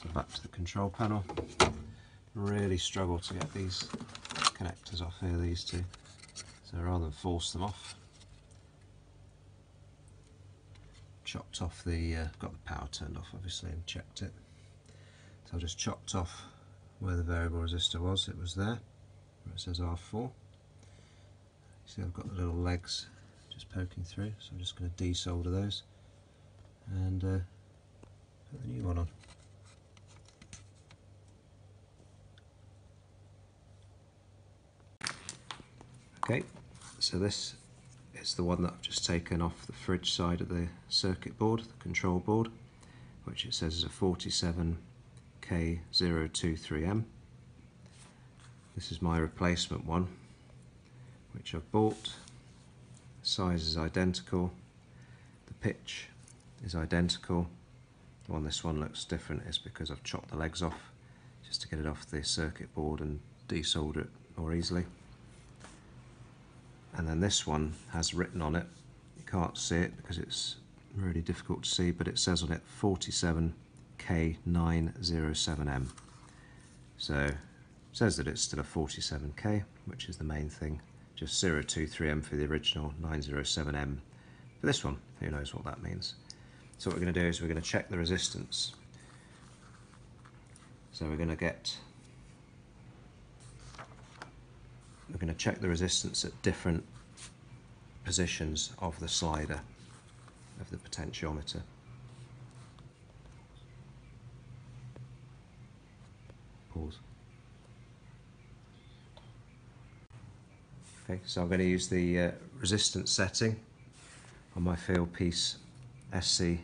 So back to the control panel. Really struggle to get these connectors off here, these two. So rather than force them off, chopped off the, uh, got the power turned off obviously and checked it. So I just chopped off where the variable resistor was, it was there, where it says R4. See I've got the little legs just poking through, so I'm just going to desolder those and uh, put the new one on. Okay, so this is the one that I've just taken off the fridge side of the circuit board, the control board, which it says is a 47K023M. This is my replacement one, which I've bought. The size is identical, the pitch is identical. The one this one looks different is because I've chopped the legs off just to get it off the circuit board and desolder it more easily and then this one has written on it. You can't see it because it's really difficult to see but it says on it 47K907M so it says that it's still a 47K which is the main thing. Just 023M for the original 907M for this one. Who knows what that means. So what we're going to do is we're going to check the resistance. So we're going to get we're going to check the resistance at different positions of the slider of the potentiometer. Pause. Okay, so I'm going to use the uh, resistance setting on my Fieldpiece SC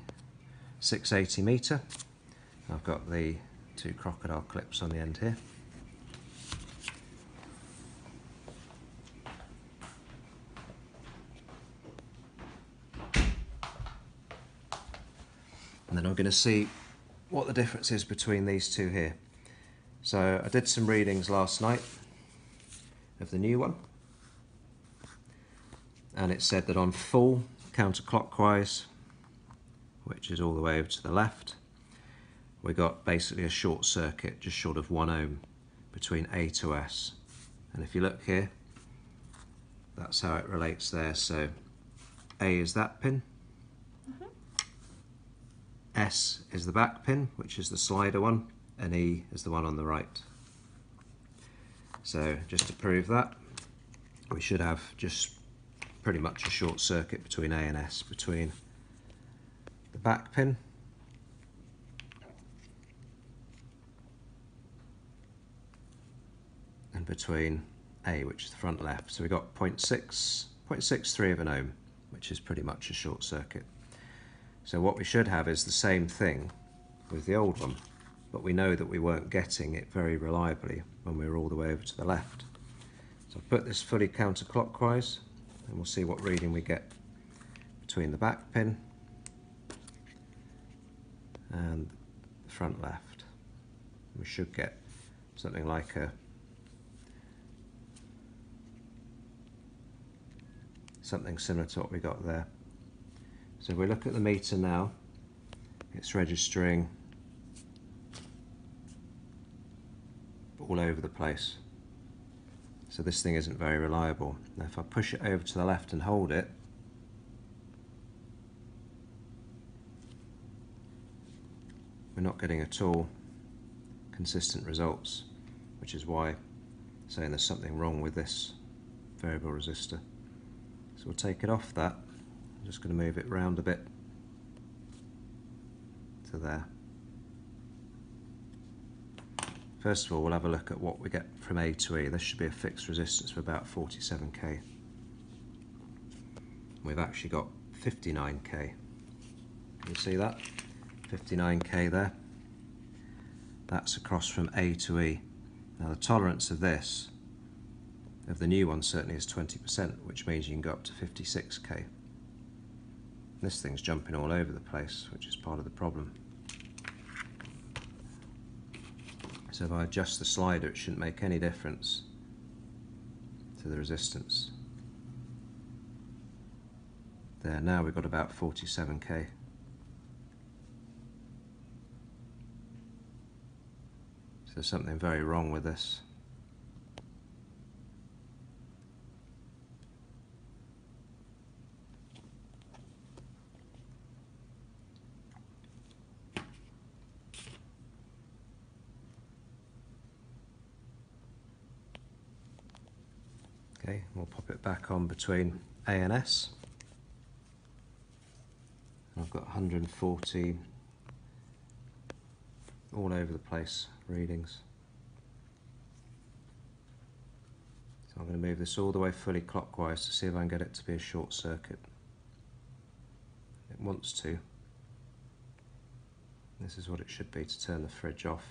680 meter. I've got the two crocodile clips on the end here. And then I'm going to see what the difference is between these two here. So I did some readings last night of the new one and it said that on full counterclockwise which is all the way over to the left we got basically a short circuit just short of 1 ohm between A to S and if you look here that's how it relates there so A is that pin S is the back pin, which is the slider one, and E is the one on the right. So just to prove that, we should have just pretty much a short circuit between A and S, between the back pin and between A, which is the front left. So we got 0.6, 0.63 of an ohm, which is pretty much a short circuit. So what we should have is the same thing with the old one, but we know that we weren't getting it very reliably when we were all the way over to the left. So I've put this fully counterclockwise and we'll see what reading we get between the back pin and the front left. We should get something like a something similar to what we got there. So if we look at the meter now, it's registering all over the place. So this thing isn't very reliable. Now if I push it over to the left and hold it, we're not getting at all consistent results, which is why I'm saying there's something wrong with this variable resistor. So we'll take it off that I'm just going to move it round a bit to there. First of all, we'll have a look at what we get from A to E. This should be a fixed resistance of about 47k. We've actually got 59k. Can you see that? 59k there. That's across from A to E. Now the tolerance of this, of the new one certainly is 20%, which means you can go up to 56k. This thing's jumping all over the place, which is part of the problem. So if I adjust the slider, it shouldn't make any difference to the resistance. There, now we've got about 47k. So something very wrong with this. Okay, we'll pop it back on between A and S. I've got 140 all over the place readings. So I'm going to move this all the way fully clockwise to see if I can get it to be a short circuit. It wants to. This is what it should be to turn the fridge off.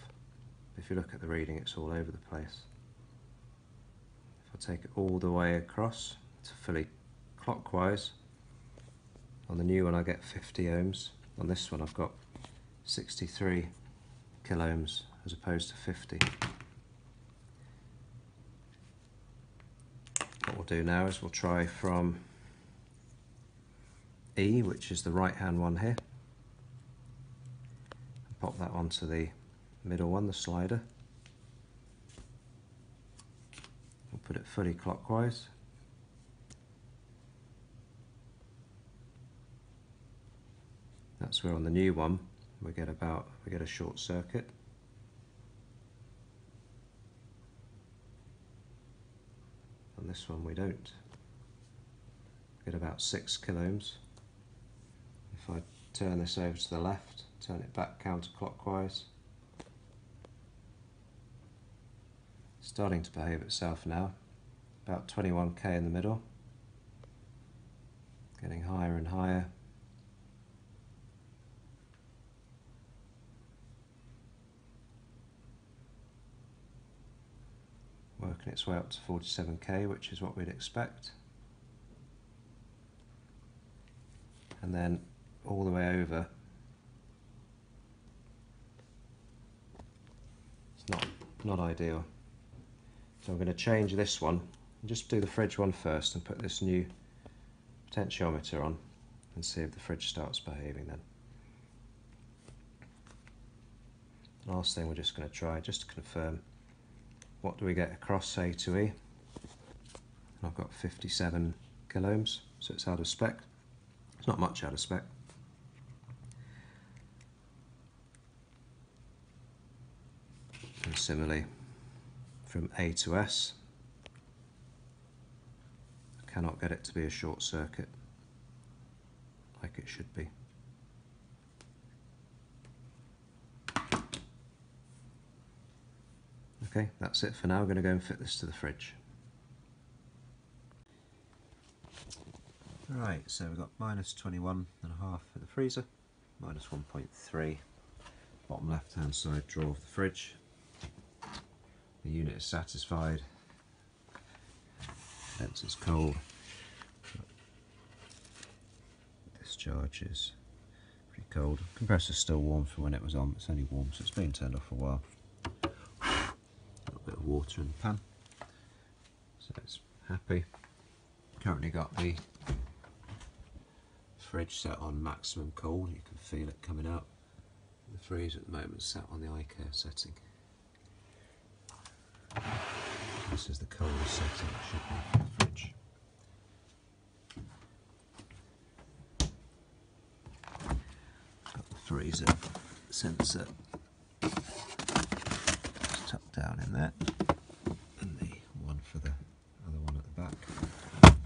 If you look at the reading, it's all over the place. Take it all the way across to fully clockwise, on the new one I get 50 ohms, on this one I've got 63 kilo ohms as opposed to 50. What we'll do now is we'll try from E, which is the right hand one here, and pop that onto the middle one, the slider. We'll put it fully clockwise. That's where on the new one we get about we get a short circuit. On this one we don't. Get about six kilo ohms. If I turn this over to the left, turn it back counterclockwise, starting to behave itself now. About 21k in the middle, getting higher and higher. Working its way up to 47k, which is what we'd expect. And then all the way over. It's not, not ideal. So I'm going to change this one, just do the fridge one first and put this new potentiometer on and see if the fridge starts behaving then. Last thing we're just going to try, just to confirm, what do we get across A to E? And I've got 57 kilo ohms, so it's out of spec. It's not much out of spec. And similarly, from A to S. I cannot get it to be a short circuit like it should be. Okay, that's it for now. I'm going to go and fit this to the fridge. Right, so we've got minus 21 and a half for the freezer, minus 1.3, bottom left hand side drawer of the fridge, the unit is satisfied. Hence it's cold. Discharge is pretty cold. Compressor's still warm for when it was on. It's only warm, so it's been turned off for a while. A little bit of water in the pan. So it's happy. Currently got the fridge set on maximum cold. You can feel it coming out. The freezer at the moment is set on the iCare setting. This is the coldest setting it should be the fridge. Got the freezer sensor tucked down in there, and the one for the other one at the back.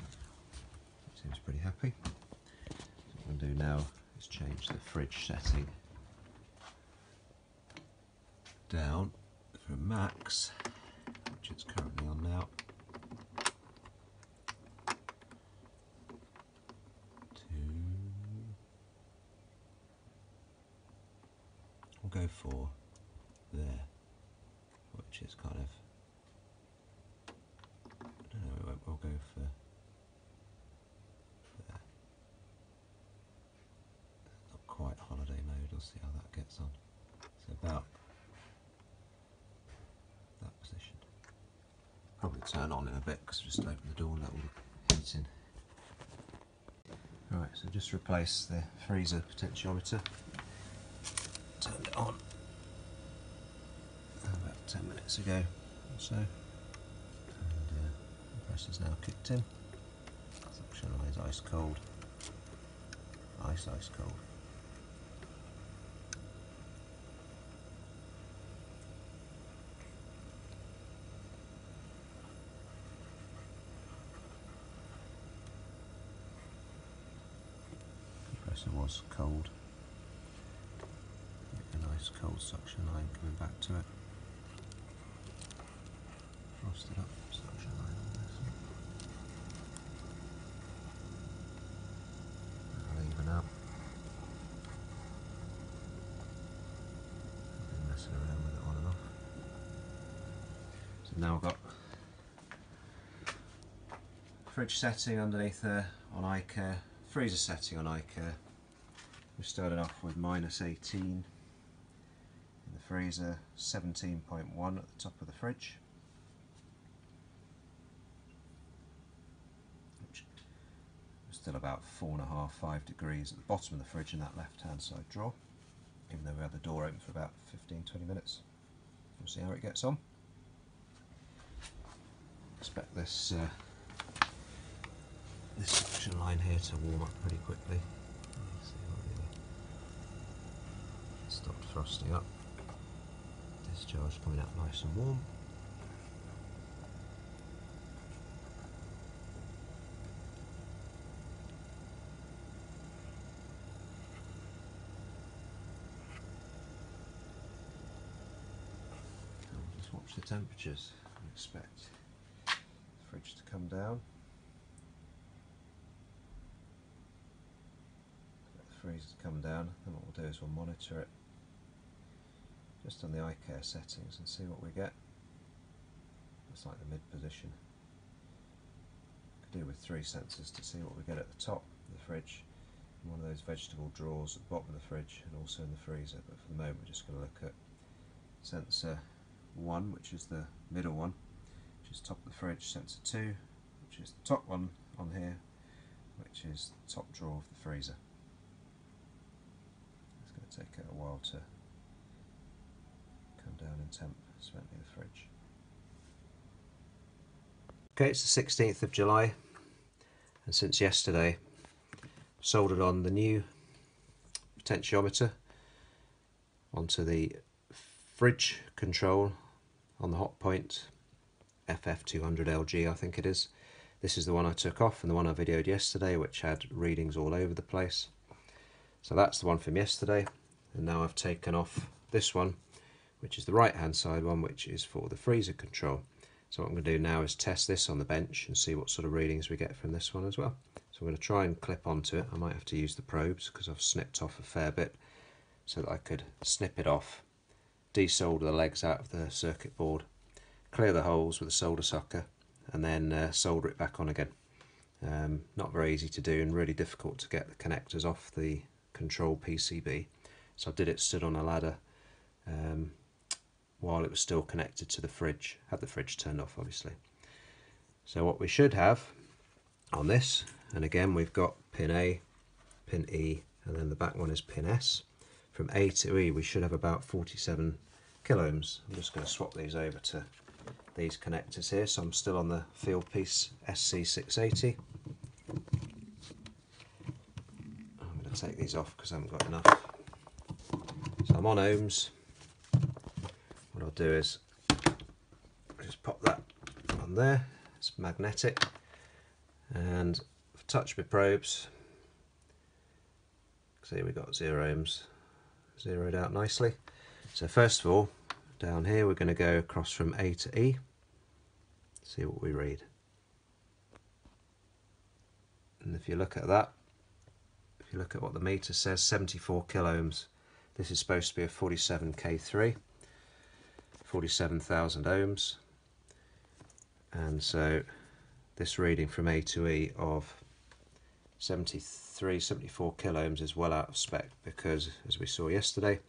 Seems pretty happy. So what I'm going to do now is change the fridge setting down from max which it's currently on now. we'll go for there, which is kind of. No, we won't. We'll go for there. Not quite holiday mode. We'll see how that gets on. So about that position. Probably turn on in a bit because I just open the door and let all the heat in. Right, so just replace the freezer potentiometer. Turn it on. About 10 minutes ago or so. And uh, the pressure's now kicked in. Suction line is ice cold. Ice, ice cold. Was cold. A nice cold suction line coming back to it. Frosted up suction line on this. That'll even. I've been messing around with it on and off. So now I've got fridge setting underneath there on iCare, freezer setting on iCare. We started off with minus 18 in the freezer, 17.1 at the top of the fridge. Which was still about four and a half, five degrees at the bottom of the fridge in that left hand side drawer, even though we had the door open for about 15 20 minutes. We'll see how it gets on. Expect this uh, this suction line here to warm up pretty quickly. See what really stopped frosting up. Discharge coming out nice and warm. Just watch the temperatures and expect the fridge to come down. Freezer to come down, and what we'll do is we'll monitor it just on the iCare settings and see what we get. It's like the mid position. Could do with three sensors to see what we get at the top of the fridge, one of those vegetable drawers at the bottom of the fridge, and also in the freezer. But for the moment, we're just going to look at sensor one, which is the middle one, which is top of the fridge. Sensor two, which is the top one on here, which is the top drawer of the freezer. It's going to take a while to down in temp, certainly the fridge. Okay, it's the 16th of July, and since yesterday, soldered on the new potentiometer onto the fridge control on the Hotpoint FF200LG, I think it is. This is the one I took off and the one I videoed yesterday, which had readings all over the place. So that's the one from yesterday, and now I've taken off this one, which is the right hand side one, which is for the freezer control. So what I'm going to do now is test this on the bench and see what sort of readings we get from this one as well. So I'm going to try and clip onto it. I might have to use the probes because I've snipped off a fair bit so that I could snip it off, desolder the legs out of the circuit board, clear the holes with a solder sucker and then uh, solder it back on again. Um, not very easy to do and really difficult to get the connectors off the control PCB. So I did it stood on a ladder um, while it was still connected to the fridge. Had the fridge turned off obviously. So what we should have on this, and again we've got pin A, pin E, and then the back one is pin S. From A to E we should have about 47 kiloohms. I'm just going to swap these over to these connectors here. So I'm still on the Fieldpiece SC680. I'm going to take these off because I haven't got enough. So I'm on ohms. Do is just pop that on there. It's magnetic. And I've touched my probes. See we've got zero ohms zeroed out nicely. So first of all, down here we're going to go across from A to E, see what we read. And if you look at that, if you look at what the meter says, 74 kiloohms, this is supposed to be a 47K3, 47,000 ohms, and so this reading from A to E of 73, 74 kiloohms is well out of spec because, as we saw yesterday,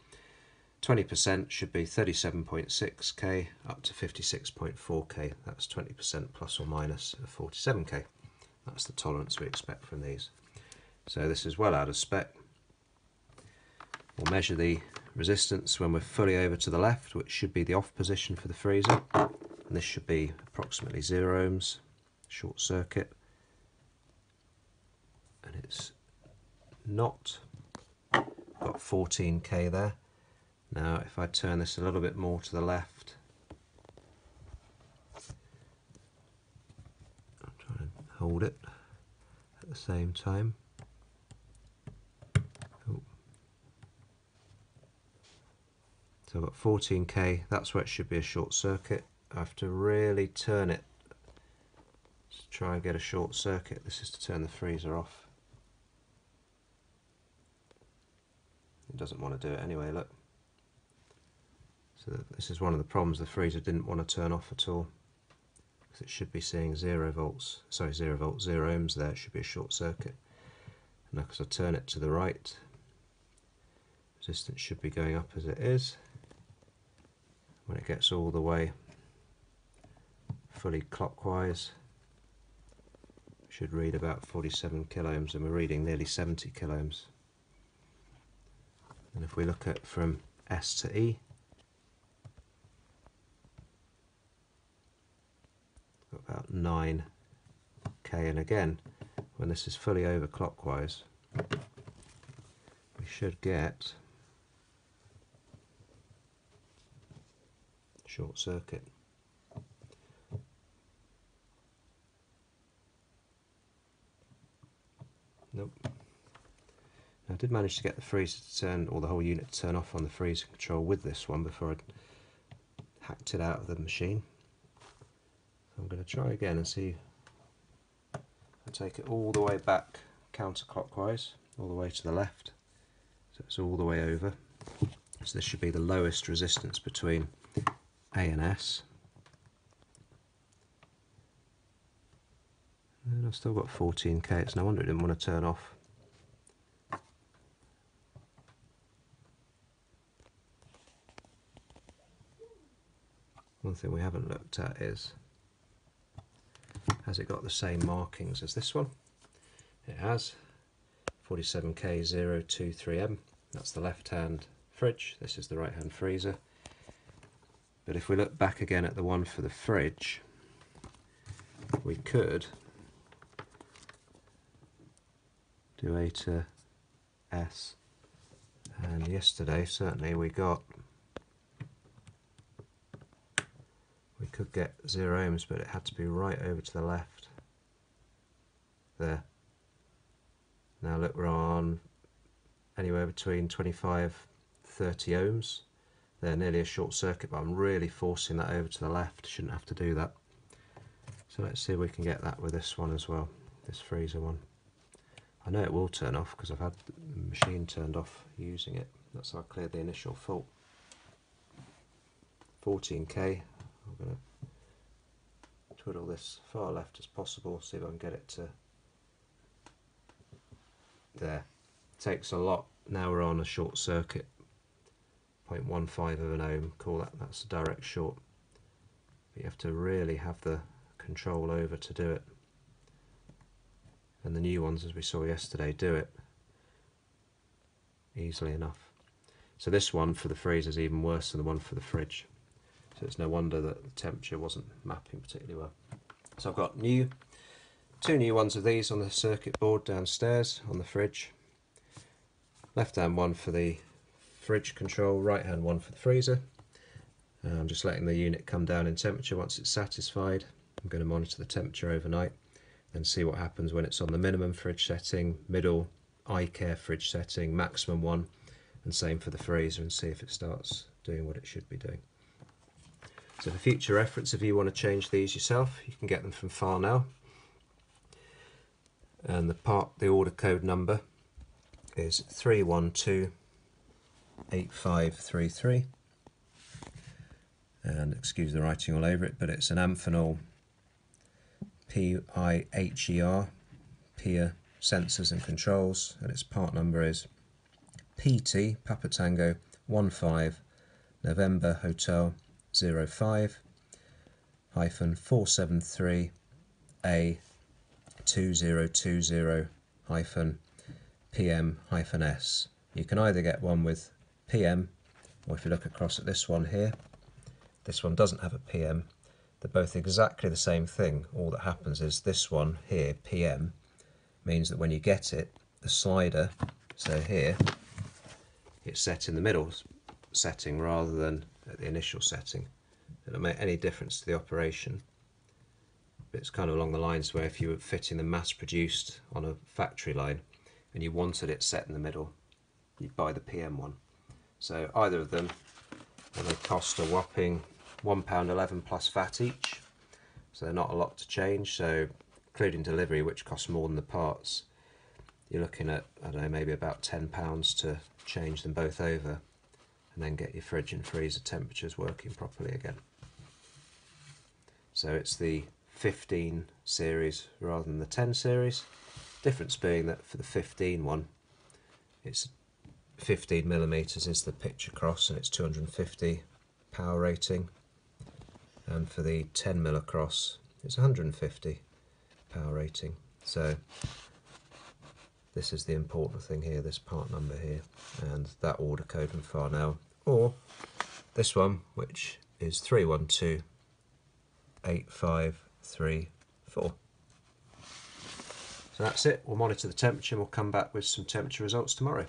20% should be 37.6k up to 56.4k. That's 20% plus or minus of 47k. That's the tolerance we expect from these. So this is well out of spec. We'll measure the resistance when we're fully over to the left, which should be the off position for the freezer. And this should be approximately zero ohms, short circuit. And it's not got 14k there. Now if I turn this a little bit more to the left, I'll try and hold it at the same time. So I've got 14k, that's where it should be a short circuit. I have to really turn it to try and get a short circuit. This is to turn the freezer off. It doesn't want to do it anyway, look. So this is one of the problems the freezer didn't want to turn off at all. Because it should be seeing zero volts, sorry, zero volts, zero ohms there, it should be a short circuit. And now because I turn it to the right, resistance should be going up as it is. When it gets all the way fully clockwise, should read about 47 kiloohms and we're reading nearly 70 kiloohms. And if we look at from S to E, about 9k and again when this is fully over clockwise we should get short circuit nope I did manage to get the freezer to turn, or the whole unit to turn off on the freezer control with this one before I hacked it out of the machine. So I'm going to try again and see. I take it all the way back counterclockwise, all the way to the left. So it's all the way over. So this should be the lowest resistance between A and S. And I've still got 14k, it's no wonder it didn't want to turn off. One thing we haven't looked at is has it got the same markings as this one? It has. 47K023M. That's the left hand fridge. This is the right hand freezer. But if we look back again at the one for the fridge, we could do A to S. And yesterday, certainly, we got we could get zero ohms, but it had to be right over to the left. There. Now look, we're on anywhere between 25 30 ohms. They're nearly a short circuit, but I'm really forcing that over to the left. Shouldn't have to do that. So let's see if we can get that with this one as well, this freezer one. I know it will turn off because I've had the machine turned off using it. That's how I cleared the initial fault. 14k, I'm going to twiddle this far left as possible, see if I can get it to there. Takes a lot. Now we're on a short circuit, 0.15 of an ohm, call that, that's a direct short. But you have to really have the control over to do it. And the new ones, as we saw yesterday, do it easily enough. So this one for the freezer is even worse than the one for the fridge. So it's no wonder that the temperature wasn't mapping particularly well. So I've got new, two new ones of these on the circuit board downstairs on the fridge. Left hand one for the fridge control, right hand one for the freezer. I'm just letting the unit come down in temperature once it's satisfied. I'm going to monitor the temperature overnight and see what happens when it's on the minimum fridge setting, middle, iCare fridge setting, maximum one, and same for the freezer and see if it starts doing what it should be doing. So for future reference, if you want to change these yourself, you can get them from Farnell. And the part, the order code number is 3128533. And excuse the writing all over it, but it's an Amphenol P-I-H-E-R, PIA sensors and controls, and its part number is PT, Papa Tango 15 November Hotel 05 hyphen 473 A 2020 hyphen PM hyphen S. You can either get one with PM or if you look across at this one here, this one doesn't have a PM. They're both exactly the same thing. All that happens is this one here, PM, means that when you get it, the slider, so here, it's set in the middle setting rather than at the initial setting. It don't make any difference to the operation. But it's kind of along the lines where if you were fitting the mass produced on a factory line and you wanted it set in the middle, you'd buy the PM one. So either of them, they cost a whopping £1.11 plus VAT each. So they're not a lot to change. So including delivery, which costs more than the parts, you're looking at, I don't know, maybe about £10 to change them both over and then get your fridge and freezer temperatures working properly again. So it's the 15 series rather than the 10 series. Difference being that for the 15 one, it's 15 millimeters is the pitch across and it's 250 power rating. And for the 10 mil across, it's 150 power rating. So this is the important thing here, this part number here, and that order code from Farnell or this one, which is 312853 So that's it. We'll monitor the temperature and we'll come back with some temperature results tomorrow.